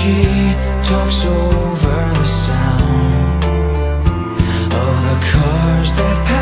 she talks over the sound of the cars that pass.